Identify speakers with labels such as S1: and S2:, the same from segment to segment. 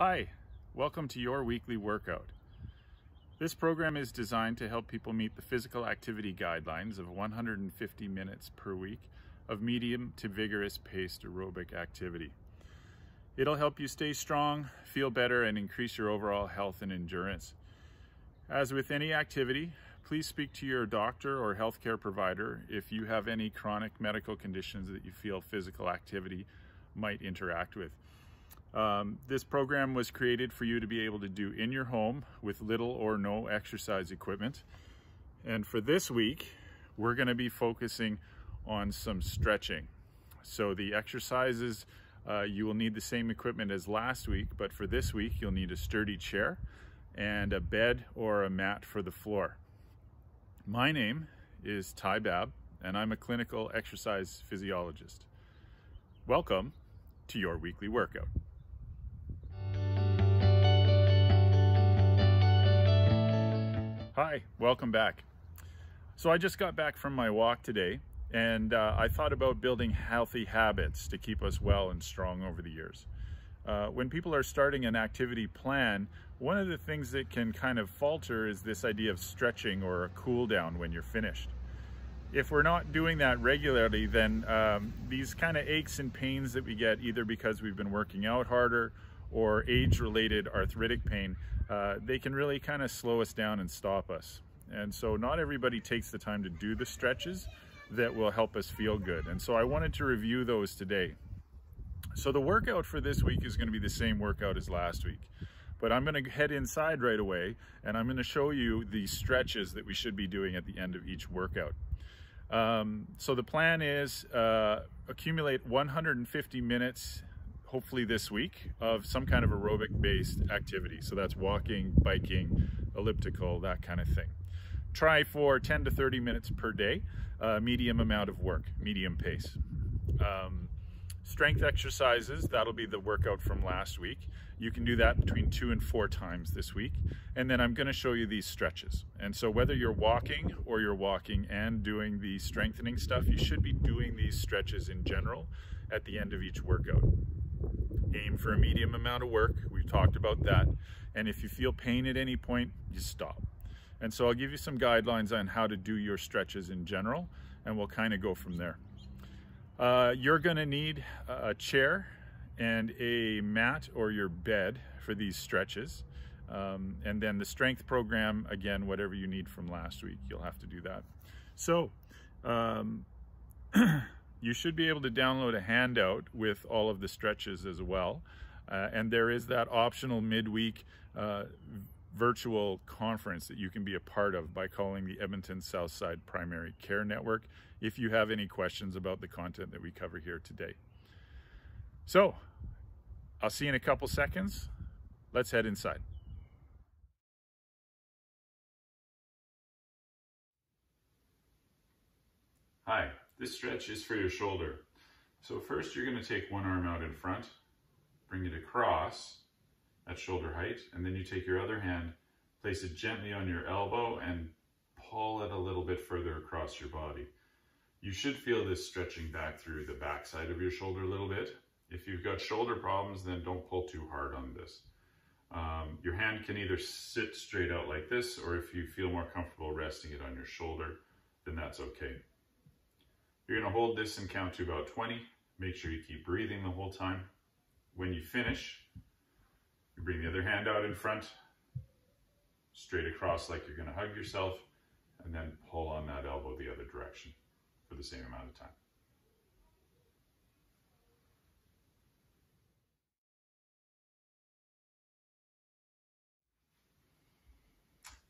S1: Hi, welcome to your weekly workout. This program is designed to help people meet the physical activity guidelines of 150 minutes per week of medium to vigorous paced aerobic activity. It'll help you stay strong, feel better, and increase your overall health and endurance. As with any activity, please speak to your doctor or healthcare provider if you have any chronic medical conditions that you feel physical activity might interact with. Um, this program was created for you to be able to do in your home with little or no exercise equipment. And for this week, we're gonna be focusing on some stretching. So the exercises, uh, you will need the same equipment as last week, but for this week, you'll need a sturdy chair and a bed or a mat for the floor. My name is Ty Babb, and I'm a clinical exercise physiologist. Welcome to your weekly workout. Hi, welcome back. So I just got back from my walk today and uh, I thought about building healthy habits to keep us well and strong over the years. Uh, when people are starting an activity plan, one of the things that can kind of falter is this idea of stretching or a cool down when you're finished. If we're not doing that regularly, then um, these kind of aches and pains that we get either because we've been working out harder or age-related arthritic pain, uh, they can really kind of slow us down and stop us. And so not everybody takes the time to do the stretches that will help us feel good. And so I wanted to review those today. So the workout for this week is gonna be the same workout as last week. But I'm gonna head inside right away and I'm gonna show you the stretches that we should be doing at the end of each workout. Um, so the plan is uh, accumulate 150 minutes hopefully this week of some kind of aerobic based activity. So that's walking, biking, elliptical, that kind of thing. Try for 10 to 30 minutes per day, uh, medium amount of work, medium pace. Um, strength exercises, that'll be the workout from last week. You can do that between two and four times this week. And then I'm gonna show you these stretches. And so whether you're walking or you're walking and doing the strengthening stuff, you should be doing these stretches in general at the end of each workout aim for a medium amount of work. We've talked about that. And if you feel pain at any point, you stop. And so I'll give you some guidelines on how to do your stretches in general, and we'll kind of go from there. Uh, you're gonna need a chair and a mat or your bed for these stretches. Um, and then the strength program, again, whatever you need from last week, you'll have to do that. So, um, You should be able to download a handout with all of the stretches as well. Uh, and there is that optional midweek uh, virtual conference that you can be a part of by calling the Edmonton Southside Primary Care Network if you have any questions about the content that we cover here today. So, I'll see you in a couple seconds. Let's head inside. Hi. This stretch is for your shoulder. So first you're gonna take one arm out in front, bring it across at shoulder height, and then you take your other hand, place it gently on your elbow and pull it a little bit further across your body. You should feel this stretching back through the back side of your shoulder a little bit. If you've got shoulder problems, then don't pull too hard on this. Um, your hand can either sit straight out like this, or if you feel more comfortable resting it on your shoulder, then that's okay. You're gonna hold this and count to about 20. Make sure you keep breathing the whole time. When you finish, you bring the other hand out in front, straight across like you're gonna hug yourself, and then pull on that elbow the other direction for the same amount of time.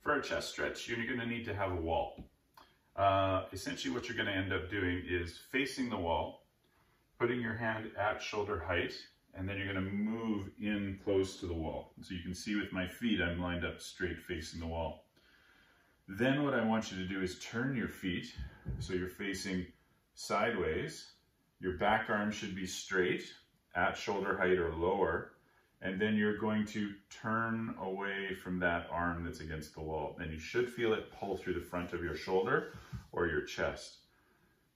S1: For a chest stretch, you're gonna need to have a wall. Uh, essentially what you're going to end up doing is facing the wall, putting your hand at shoulder height, and then you're going to move in close to the wall. So you can see with my feet, I'm lined up straight facing the wall. Then what I want you to do is turn your feet, so you're facing sideways. Your back arm should be straight at shoulder height or lower, and then you're going to turn away from that arm that's against the wall. And you should feel it pull through the front of your shoulder or your chest.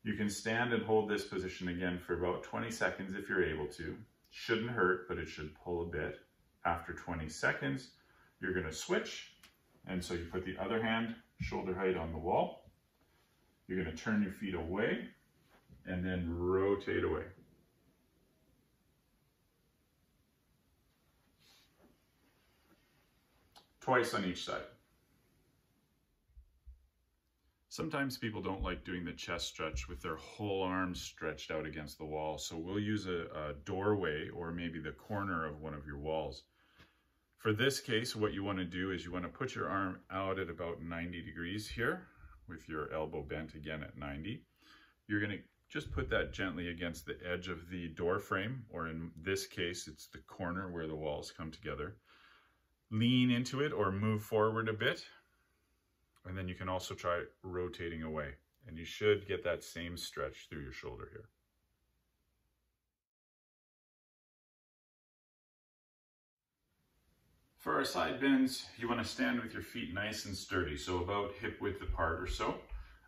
S1: You can stand and hold this position again for about 20 seconds if you're able to. Shouldn't hurt, but it should pull a bit. After 20 seconds, you're gonna switch. And so you put the other hand shoulder height on the wall. You're gonna turn your feet away and then rotate away. Twice on each side. Sometimes people don't like doing the chest stretch with their whole arms stretched out against the wall. So we'll use a, a, doorway or maybe the corner of one of your walls. For this case, what you want to do is you want to put your arm out at about 90 degrees here with your elbow bent again at 90. You're going to just put that gently against the edge of the door frame, or in this case, it's the corner where the walls come together. Lean into it or move forward a bit. And then you can also try rotating away. And you should get that same stretch through your shoulder here. For our side bends, you want to stand with your feet nice and sturdy, so about hip width apart or so.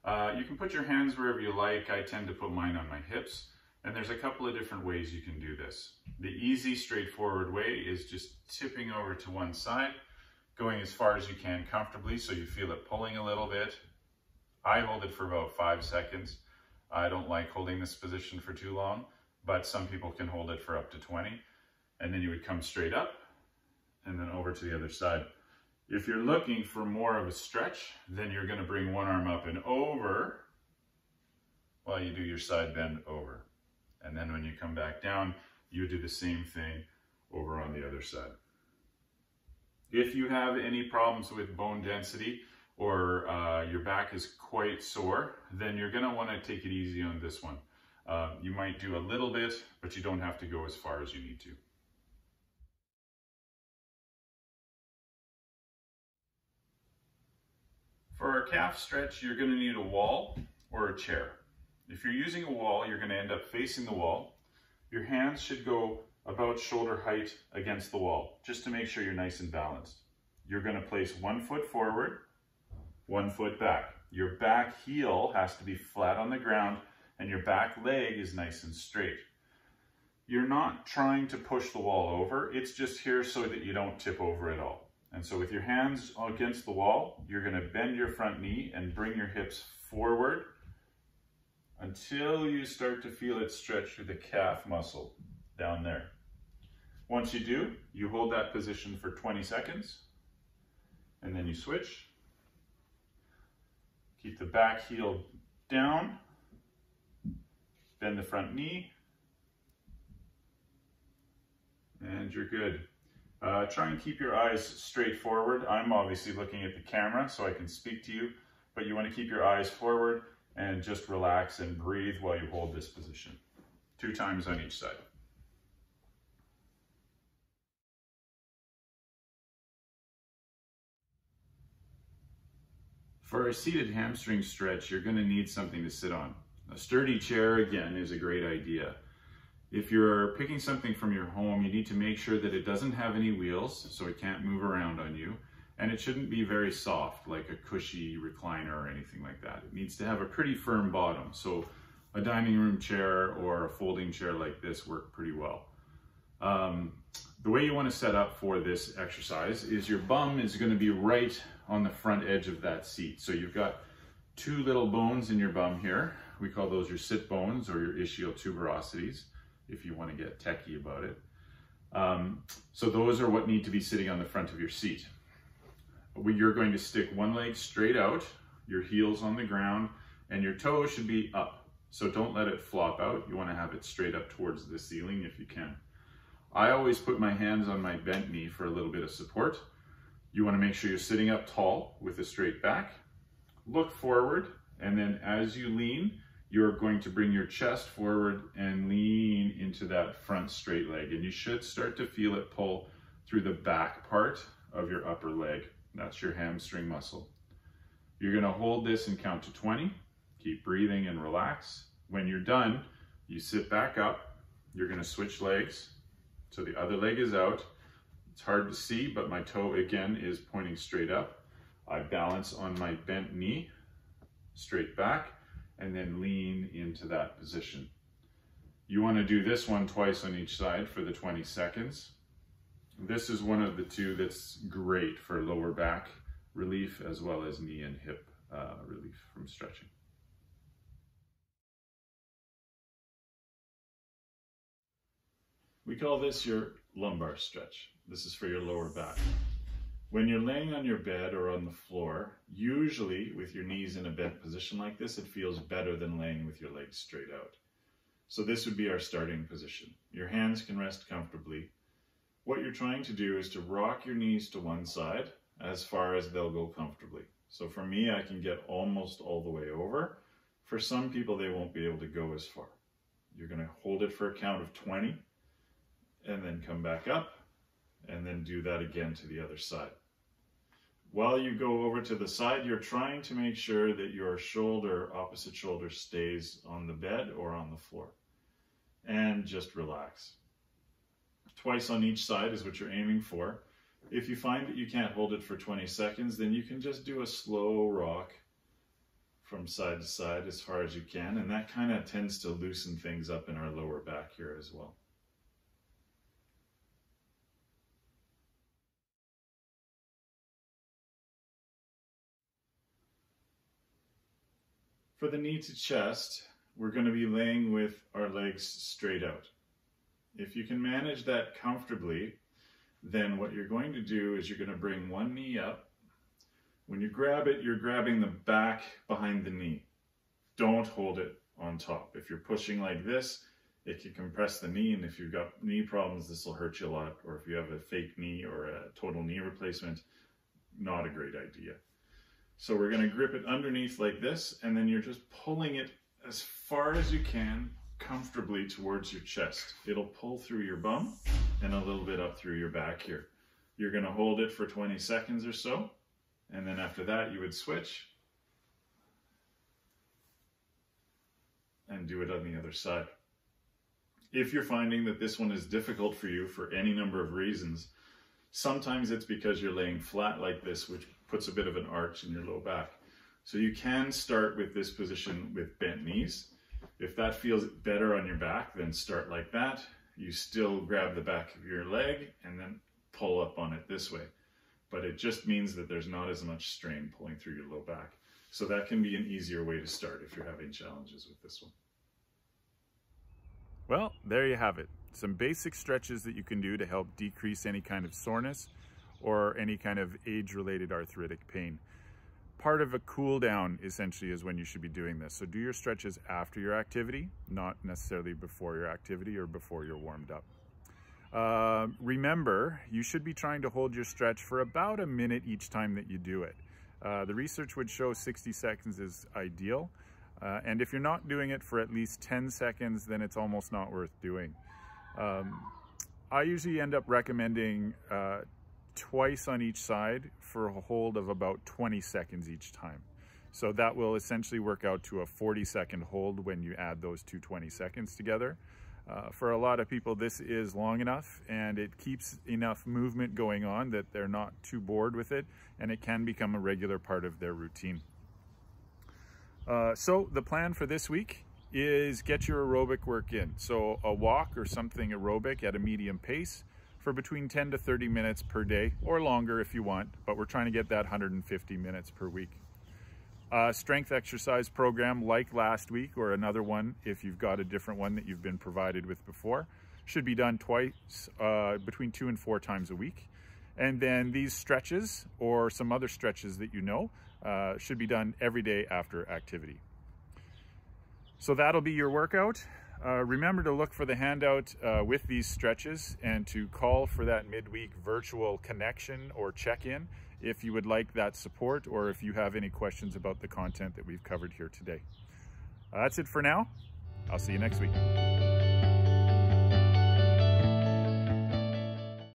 S1: Uh, you can put your hands wherever you like. I tend to put mine on my hips. And there's a couple of different ways you can do this. The easy, straightforward way is just tipping over to one side, going as far as you can comfortably so you feel it pulling a little bit. I hold it for about five seconds. I don't like holding this position for too long, but some people can hold it for up to 20. And then you would come straight up and then over to the other side. If you're looking for more of a stretch, then you're gonna bring one arm up and over while you do your side bend over. And then when you come back down, you do the same thing over on the other side. If you have any problems with bone density or uh, your back is quite sore, then you're gonna wanna take it easy on this one. Uh, you might do a little bit, but you don't have to go as far as you need to. For our calf stretch, you're gonna need a wall or a chair. If you're using a wall, you're gonna end up facing the wall. Your hands should go about shoulder height against the wall, just to make sure you're nice and balanced. You're gonna place one foot forward, one foot back. Your back heel has to be flat on the ground and your back leg is nice and straight. You're not trying to push the wall over, it's just here so that you don't tip over at all. And so with your hands against the wall, you're gonna bend your front knee and bring your hips forward until you start to feel it stretch through the calf muscle down there. Once you do, you hold that position for 20 seconds and then you switch. Keep the back heel down, bend the front knee, and you're good. Uh, try and keep your eyes straight forward. I'm obviously looking at the camera so I can speak to you, but you want to keep your eyes forward and just relax and breathe while you hold this position. Two times on each side. For a seated hamstring stretch, you're going to need something to sit on. A sturdy chair, again, is a great idea. If you're picking something from your home, you need to make sure that it doesn't have any wheels, so it can't move around on you. And it shouldn't be very soft, like a cushy recliner or anything like that. It needs to have a pretty firm bottom. So a dining room chair or a folding chair like this work pretty well. Um, the way you want to set up for this exercise is your bum is going to be right on the front edge of that seat. So you've got two little bones in your bum here. We call those your sit bones or your ischial tuberosities if you want to get techie about it. Um, so those are what need to be sitting on the front of your seat. You're going to stick one leg straight out, your heels on the ground, and your toes should be up. So don't let it flop out. You want to have it straight up towards the ceiling if you can. I always put my hands on my bent knee for a little bit of support. You want to make sure you're sitting up tall with a straight back. Look forward, and then as you lean, you're going to bring your chest forward and lean into that front straight leg. And you should start to feel it pull through the back part of your upper leg. That's your hamstring muscle. You're gonna hold this and count to 20. Keep breathing and relax. When you're done, you sit back up. You're gonna switch legs. So the other leg is out. It's hard to see, but my toe again is pointing straight up. I balance on my bent knee, straight back and then lean into that position. You want to do this one twice on each side for the 20 seconds. This is one of the two that's great for lower back relief as well as knee and hip uh, relief from stretching. We call this your lumbar stretch. This is for your lower back. When you're laying on your bed or on the floor, usually with your knees in a bent position like this, it feels better than laying with your legs straight out. So this would be our starting position. Your hands can rest comfortably. What you're trying to do is to rock your knees to one side as far as they'll go comfortably. So for me, I can get almost all the way over. For some people, they won't be able to go as far. You're gonna hold it for a count of 20 and then come back up and then do that again to the other side. While you go over to the side, you're trying to make sure that your shoulder, opposite shoulder, stays on the bed or on the floor. And just relax. Twice on each side is what you're aiming for. If you find that you can't hold it for 20 seconds, then you can just do a slow rock from side to side as far as you can. And that kind of tends to loosen things up in our lower back here as well. For the knee to chest, we're going to be laying with our legs straight out. If you can manage that comfortably, then what you're going to do is you're going to bring one knee up. When you grab it, you're grabbing the back behind the knee. Don't hold it on top. If you're pushing like this, it can compress the knee, and if you've got knee problems, this will hurt you a lot. Or if you have a fake knee or a total knee replacement, not a great idea. So we're gonna grip it underneath like this, and then you're just pulling it as far as you can comfortably towards your chest. It'll pull through your bum and a little bit up through your back here. You're gonna hold it for 20 seconds or so, and then after that you would switch and do it on the other side. If you're finding that this one is difficult for you for any number of reasons, sometimes it's because you're laying flat like this, which puts a bit of an arch in your low back. So you can start with this position with bent knees. If that feels better on your back, then start like that. You still grab the back of your leg and then pull up on it this way. But it just means that there's not as much strain pulling through your low back. So that can be an easier way to start if you're having challenges with this one. Well, there you have it. Some basic stretches that you can do to help decrease any kind of soreness or any kind of age-related arthritic pain. Part of a cool down essentially is when you should be doing this. So do your stretches after your activity, not necessarily before your activity or before you're warmed up. Uh, remember, you should be trying to hold your stretch for about a minute each time that you do it. Uh, the research would show 60 seconds is ideal. Uh, and if you're not doing it for at least 10 seconds, then it's almost not worth doing. Um, I usually end up recommending uh, twice on each side for a hold of about 20 seconds each time. So that will essentially work out to a 40 second hold when you add those two 20 seconds together. Uh, for a lot of people, this is long enough and it keeps enough movement going on that they're not too bored with it and it can become a regular part of their routine. Uh, so the plan for this week is get your aerobic work in. So a walk or something aerobic at a medium pace for between 10 to 30 minutes per day or longer if you want, but we're trying to get that 150 minutes per week. Strength exercise program like last week or another one if you've got a different one that you've been provided with before should be done twice uh, between two and four times a week. And then these stretches or some other stretches that you know uh, should be done every day after activity. So that'll be your workout uh, remember to look for the handout uh, with these stretches and to call for that midweek virtual connection or check-in if you would like that support or if you have any questions about the content that we've covered here today. Uh, that's it for now. I'll see you next week.